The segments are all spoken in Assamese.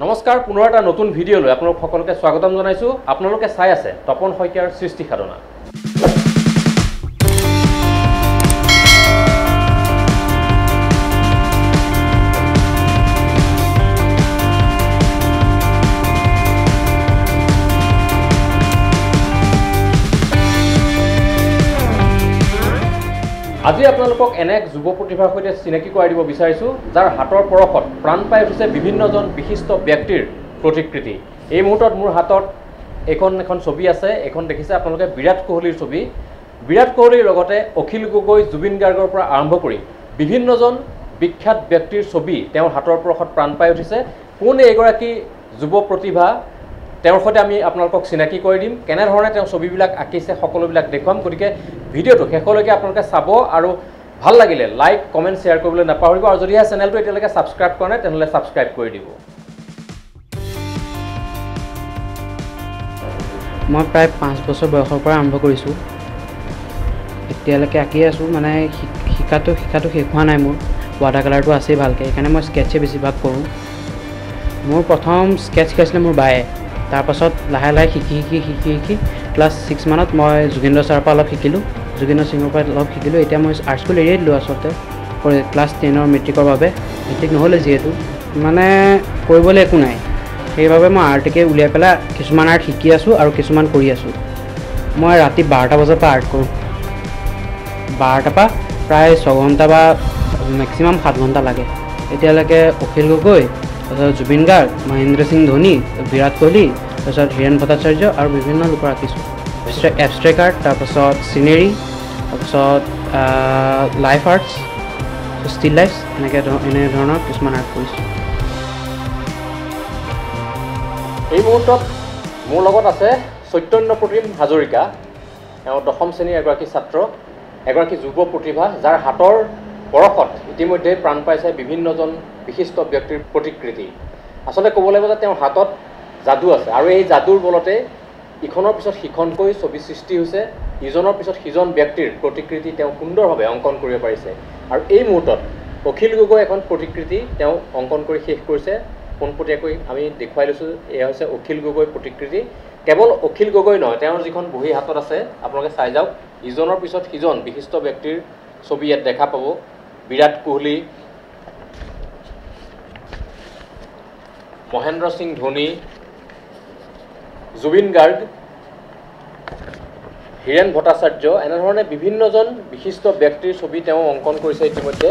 নমস্কাৰ পুনৰ এটা নতুন ভিডিঅ'লৈ আপোনালোক সকলোকে স্বাগতম জনাইছোঁ। আপোনালোকে চাই আছে তপন শইকীয়াৰ সৃষ্টি সাধনা। আজি আপোনালোকক এনে এক যুৱ প্ৰতিভাৰ সৈতে চিনাকি কৰাই দিব বিচাৰিছোঁ যাৰ হাতৰ পৰশত প্ৰাণ পাই উঠিছে বিভিন্নজন বিশিষ্ট ব্যক্তিৰ প্ৰতিকৃতি। এই মুহূৰ্তত মোৰ হাতত এইখন এখন ছবি আছে এইখন দেখিছে আপোনালোকে বিৰাট কোহলিৰ ছবি। বিৰাট কোহলিৰ লগতে অখিল গগৈ জুবিন গাৰ্গৰ পৰা আৰম্ভ কৰি বিভিন্নজন বিখ্যাত ব্যক্তিৰ ছবি তেওঁৰ হাতৰ পৰশত প্ৰাণ পাই উঠিছে। কোন এইগৰাকী যুৱ প্ৰতিভা তেওঁৰ সৈতে আমি আপোনালোকক চিনাকি কৰি দিম। কেনেধৰণে তেওঁ ছবিবিলাক আঁকিছে সকলোবিলাক দেখুৱাম। গতিকে ভিডিঅ'টো শেষলৈকে আপোনালোকে চাব আৰু ভাল লাগিলে লাইক কমেণ্ট শ্বেয়াৰ কৰিবলৈ নাপাহৰিব। আৰু যদিহে চেনেলটো এতিয়ালৈকে ছাবস্ক্ৰাইব কৰা নাই তেনেহ'লে ছাবস্ক্ৰাইব কৰি দিব। মই প্ৰায় পাঁচ বছৰ বয়সৰ পৰা আৰম্ভ কৰিছোঁ। এতিয়ালৈকে আঁকি আছোঁ। মানে শিক- শিকাটো শিকাটো শেষ হোৱা নাই মোৰ। ৱাটাৰ কালাৰটো আছেই ভালকৈ। সেইকাৰণে মই স্কেটচে বেছিভাগ কৰোঁ। মোৰ প্ৰথম স্কেটচ শিকাইছিলে মোৰ বায়ে। তাৰপাছত লাহে লাহে শিকি শিকি শিকি শিকি ক্লাছ ছিক্স মানত মই যোগেন্দ্ৰ ছাৰৰ পৰা অলপ শিকিলোঁ। যোগেন্দ্ৰ সিঙৰ পৰা অলপ শিকিলোঁ। এতিয়া মই আৰ্ট স্কুল এৰিয়ে দিলোঁ আচলতে। ক্লাছ টেনৰ মেট্ৰিকৰ বাবে। মেট্ৰিক নহ'লে যিহেতু মানে কৰিবলৈ একো নাই। সেইবাবে মই আৰ্টকে উলিয়াই পেলাই কিছুমান আৰ্ট শিকি আছোঁ আৰু কিছুমান কৰি আছোঁ। মই ৰাতি বাৰটা বজাৰ পৰা আৰ্ট কৰোঁ। বাৰটাৰ পৰা প্ৰায় ছঘণ্টা বা মেক্সিমাম সাত ঘণ্টা লাগে। এতিয়ালৈকে অখিল গগৈ তাৰপিছত জুবিন গাৰ্গ মহেন্দ্ৰ সিং ধোনী বিৰাট কোহলি তাৰপিছত হীৰেণ ভট্টাচাৰ্য আৰু বিভিন্ন লোকৰ আঁকিছোঁ এবষ্ট্ৰেক আৰ্ট তাৰপাছত চিনেৰী তাৰপিছত লাইফ আৰ্টছ ষ্টিল লাইফ এনেকৈ ধৰ এনেধৰণৰ কিছুমান আৰ্ট কৰিছোঁ। এই মুহূৰ্তত মোৰ লগত আছে চৈতন্য প্ৰতিম হাজৰিকা। তেওঁ দশম শ্ৰেণীৰ এগৰাকী ছাত্ৰ এগৰাকী যুৱ প্ৰতিভা যাৰ হাতৰ পৰশত ইতিমধ্যে প্ৰাণ পাইছে বিভিন্নজন বিশিষ্ট ব্যক্তিৰ প্ৰতিকৃতি। আচলতে ক'ব লাগিব যে তেওঁৰ হাতত যাদু আছে আৰু এই যাদুৰ বলতে ইখনৰ পিছত সিখনকৈ ছবি সৃষ্টি হৈছে। ইজনৰ পিছত সিজন ব্যক্তিৰ প্ৰতিকৃতি তেওঁ সুন্দৰভাৱে অংকন কৰিব পাৰিছে। আৰু এই মুহূৰ্তত অখিল গগৈ এখন প্ৰতিকৃতি তেওঁ অংকন কৰি শেষ কৰিছে। পোনপটীয়াকৈ আমি দেখুৱাই লৈছোঁ এয়া হৈছে অখিল গগৈ প্ৰতিকৃতি। কেৱল অখিল গগৈ নহয় তেওঁৰ যিখন বহী হাতত আছে আপোনালোকে চাই যাওক ইজনৰ পিছত সিজন বিশিষ্ট ব্যক্তিৰ ছবি ইয়াত দেখা পাব। বিৰাট কোহলি মহেন্দ্ৰ সিং ধোনী জুবিন গাৰ্গ হীৰেণ ভট্টাচাৰ্য এনেধৰণে বিভিন্নজন বিশিষ্ট ব্যক্তিৰ ছবি তেওঁ অংকন কৰিছে ইতিমধ্যে।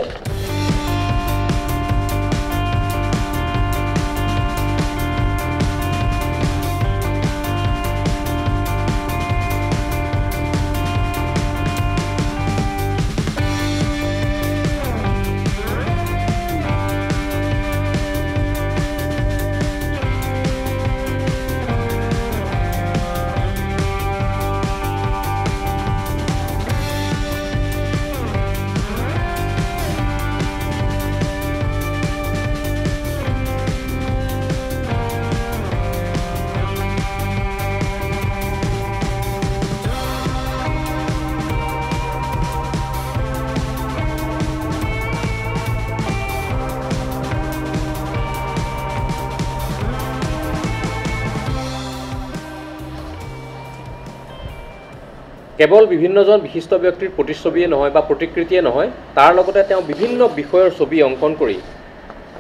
কেৱল বিভিন্নজন বিশিষ্ট ব্যক্তিৰ প্ৰতিচ্ছবিয়ে নহয় বা প্ৰতিকৃতিয়ে নহয় তাৰ লগতে তেওঁ বিভিন্ন বিষয়ৰ ছবি অংকন কৰি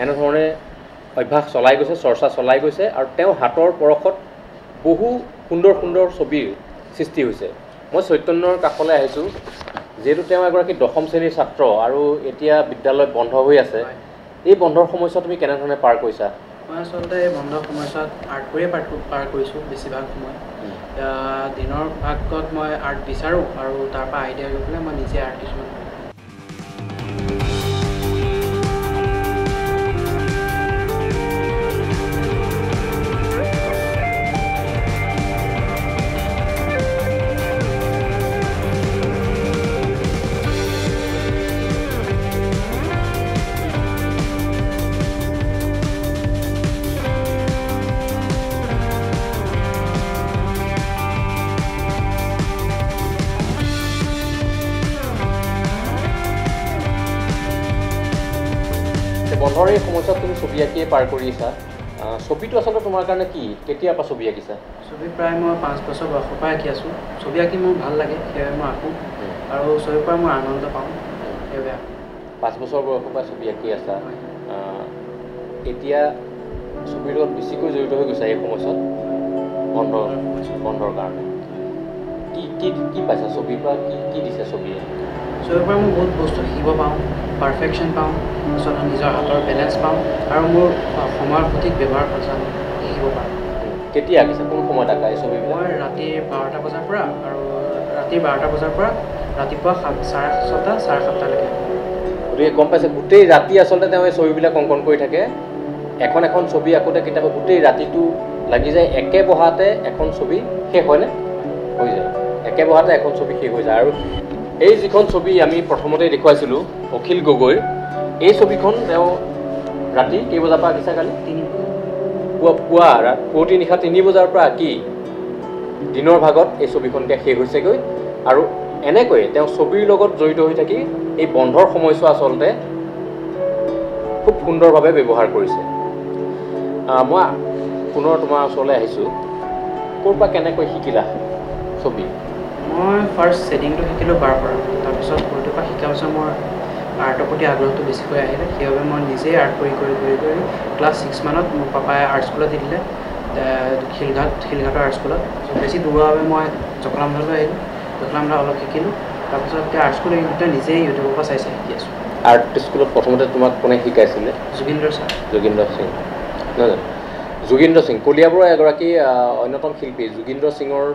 এনেধৰণে অভ্যাস চলাই গৈছে চৰ্চা চলাই গৈছে আৰু তেওঁ হাতৰ পৰশত বহু সুন্দৰ সুন্দৰ ছবিৰ সৃষ্টি হৈছে। মই চৈতন্যৰ কাষলৈ আহিছোঁ যিহেতু তেওঁ এগৰাকী দশম শ্ৰেণীৰ ছাত্ৰ আৰু এতিয়া বিদ্যালয় বন্ধ হৈ আছে। এই বন্ধৰ সময়ছোৱা তুমি কেনেধৰণে পাৰ কৰিছা? মই আচলতে এই বন্ধ সময়ছোৱাত আৰ্ট কৰিয়ে পাৰ পাৰ কৰিছোঁ বেছিভাগ সময়। দিনৰ ভাগত মই আৰ্ট বিচাৰোঁ আৰু তাৰ পৰা আইডিয়া লৈ পেলাই মই নিজে আৰ্ট কিছুমান বন্ধৰ এই সময়ছোৱাত তুমি ছবি আঁকিয়ে পাৰ কৰি আছা ছবিটো আচলতে তোমাৰ কাৰণে কি? কেতিয়াৰ পৰা ছবি আঁকিছা? ছবি প্ৰায় মই পাঁচ বছৰ বয়সৰ পৰা আঁকি আছোঁ। ছবি আঁকি মোৰ ভাল লাগে সেইবাবে মই আঁকো। আৰু ছবিৰ পৰা মই আনন্দ পাওঁ সেইবাবে পাঁচ বছৰ বয়সৰ পৰা ছবি আঁকি আছা। এতিয়া ছবিৰ লগত বেছিকৈ জড়িত হৈ গৈছা এই সময়ছোৱাত? বন্ধ বন্ধৰ কাৰণে। কি কি কি পাইছা? ছবিৰ পৰা কি কি দিছে ছবিয়ে ছবিৰ পৰা মই বহুত বস্তু শিকিব পাওঁ। পাৰফেকশ্যন পাওঁ তাৰপিছত নিজৰ হাতৰ বেলেঞ্চ পাওঁ আৰু মোৰ সময়ৰ সঠিক ব্যৱহাৰ কৰা শিকিব পাৰোঁ। কেতিয়া আঁকিছা কোন সময়ত আঁকা এই ছবিবিলাক? মই ৰাতিৰ বাৰটা বজাৰ পৰা আৰু ৰাতিৰ বাৰটা বজাৰ পৰা ৰাতিপুৱা সাত চাৰে ছটা চাৰে সাতটালৈকে। গতিকে গম পাইছে গোটেই ৰাতি আচলতে তেওঁ এই ছবিবিলাক অংকন কৰি থাকে। এখন এখন ছবি আঁকোতে কেতিয়াবা গোটেই ৰাতিটো লাগি যায় একে বহাতে এখন ছবি শেষ হয়নে? হৈ যায়। একে বহাতে এখন ছবি শেষ হৈ যায়। আৰু এই যিখন ছবি আমি প্ৰথমতে দেখুৱাইছিলোঁ অখিল গগৈৰ এই ছবিখন তেওঁ ৰাতি কেই বজাৰ পৰা আঁকিছে কালি? পুৱা পুৱা পুৱতি নিশা তিনি বজাৰ পৰা আঁকি দিনৰ ভাগত এই ছবিখন এতিয়া শেষ হৈছেগৈ। আৰু এনেকৈয়ে তেওঁ ছবিৰ লগত জড়িত হৈ থাকি এই বন্ধৰ সময়ছোৱা আচলতে খুব সুন্দৰভাৱে ব্যৱহাৰ কৰিছে। মই পুনৰ তোমাৰ ওচৰলৈ আহিছোঁ। ক'ৰ পৰা কেনেকৈ শিকিলা ছবি? মই ফাৰ্ষ্ট ছেডিংটো শিকিলোঁ বাৰ পৰা তাৰপিছত সৰুটোৰ পৰা শিকাৰ পিছত মোৰ আৰ্টৰ প্ৰতি আগ্ৰহটো বেছিকৈ আহিলে। সেইবাবে মই নিজেই আৰ্ট কৰি কৰি কৰি কৰি ক্লাছ ছিক্স মানত মোৰ পাপাই আৰ্ট স্কুলত দি দিলে শিলঘাট শিলঘাটৰ আৰ্ট স্কুলত। বেছি দূৰৰ বাবে মই জকলামলৈ আহিলোঁ। জকলামলৈ অলপ শিকিলোঁ। তাৰপিছত এতিয়া আৰ্ট স্কুল এৰিতে নিজেই ইউটিউবৰ পৰা চাই চাই শিকি আছোঁ। আৰ্ট স্কুলত প্ৰথমতে তোমাক কোনে শিকাইছিলে? জুবিন্দৰ ছাৰ। যোগীন্দ্ৰ সিং। নহয় জানো যোগীন্দ্ৰ সিং কলিয়াবৰৰ এগৰাকী অন্যতম শিল্পী। যোগীন্দ্ৰ সিঙৰ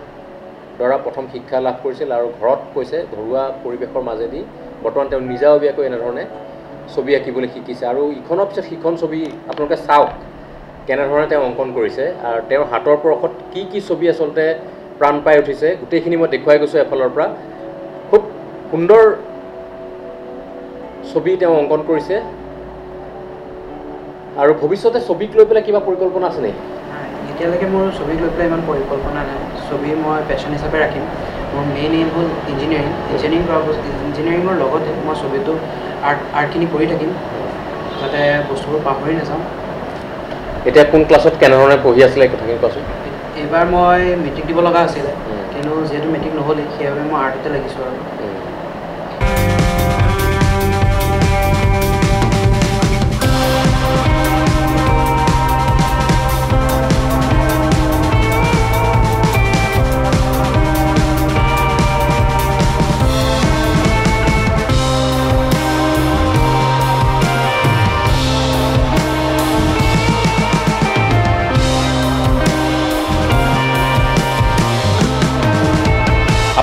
দ্বাৰা প্ৰথম শিক্ষা লাভ কৰিছিল আৰু ঘৰত কৈছে ঘৰুৱা পৰিৱেশৰ মাজেদি। বৰ্তমান তেওঁ নিজাববীয়াকৈ এনেধৰণে ছবি আঁকিবলৈ শিকিছে। আৰু ইখনৰ পিছত সিখন ছবি আপোনালোকে চাওক কেনেধৰণে তেওঁ অংকন কৰিছে। আৰু তেওঁৰ হাতৰ পৰশত কি কি ছবি আচলতে প্ৰাণ পাই উঠিছে গোটেইখিনি মই দেখুৱাই গৈছোঁ এফালৰ পৰা। খুব সুন্দৰ ছবি তেওঁ অংকন কৰিছে। আৰু ভৱিষ্যতে ছবিক লৈ পেলাই কিবা পৰিকল্পনা আছে নেকি? এতিয়ালৈকে মোৰ ছবিক লৈ পেলাই ইমান পৰিকল্পনা নাই। ছবি মই পেশ্যন হিচাপে ৰাখিম। মোৰ মেইন এইম হ'ল ইঞ্জিনিয়াৰিং ইঞ্জিনিয়াৰিং কৰা বস্তু ইঞ্জিনিয়াৰিঙৰ লগতে মই ছবিটো আৰ্ট আৰ্টখিনি কৰি থাকিম। যাতে বস্তুবোৰ পাহৰি নাযাওঁ। এতিয়া কোন ক্লাছত কেনেধৰণে পঢ়ি আছিলে কথাখিনি কোৱাচোন? এইবাৰ মই মেট্ৰিক দিব লগা আছিলে। কিন্তু যিহেতু মেট্ৰিক নহ'লেই সেইবাবে মই আৰ্টতে লাগিছোঁ আৰু।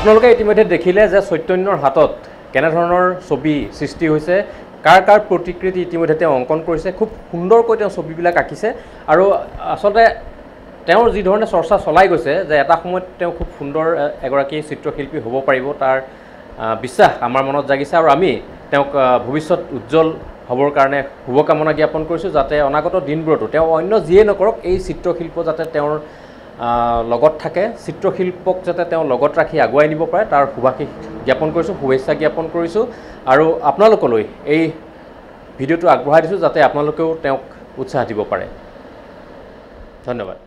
আপোনালোকে ইতিমধ্যে দেখিলে যে চৈতন্যৰ হাতত কেনেধৰণৰ ছবি সৃষ্টি হৈছে কাৰ কাৰ প্ৰতিকৃতি ইতিমধ্যে তেওঁ অংকন কৰিছে খুব সুন্দৰকৈ তেওঁ ছবিবিলাক আঁকিছে আৰু আচলতে তেওঁৰ যি ধৰণে চৰ্চা চলাই গৈছে যে এটা সময়ত তেওঁ খুব সুন্দৰ এগৰাকী চিত্ৰশিল্পী হ'ব পাৰিব তাৰ বিশ্বাস আমাৰ মনত জাগিছে আৰু আমি তেওঁক ভৱিষ্যত উজ্জ্বল হ'বৰ কাৰণে শুভকামনা জ্ঞাপন কৰিছোঁ যাতে অনাগত দিনবোৰতো তেওঁ অন্য যিয়ে নকৰক এই চিত্ৰশিল্প যাতে তেওঁৰ লগত থাকে। চিত্ৰশিল্পক যাতে তেওঁ লগত ৰাখি আগুৱাই নিব পাৰে তাৰ শুভাশীষ জ্ঞাপন কৰিছোঁ শুভেচ্ছা জ্ঞাপন কৰিছোঁ। আৰু আপোনালোকলৈ এই ভিডিঅ'টো আগবঢ়াই দিছোঁ যাতে আপোনালোকেও তেওঁক উৎসাহ দিব পাৰে। ধন্যবাদ।